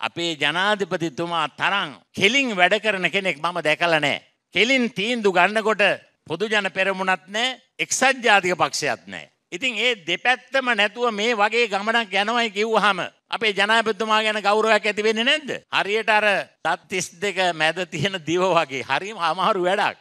අපේ ජනාධිපතිතුමා තරම් කෙලින් වැඩ කරන කෙනෙක් මම දැකලා නැහැ. කෙලින් තීන්දුව ගන්නකොට පොදු ජන පෙරමුණත් නැහැ එක්සත් ජාතික පක්ෂයත් නැහැ. ඉතින් ඒ දෙපැත්තම නැතුව මේ වගේ ගමනක් යනවයි කිව්වහම අපේ ජනාධිපතිතුමා ගැන ගෞරවයක් ඇති වෙන්නේ නැද්ද? හරියට අර තත් 32 මැද තියෙන දිව වගේ හරිම අමාරු වැඩක්.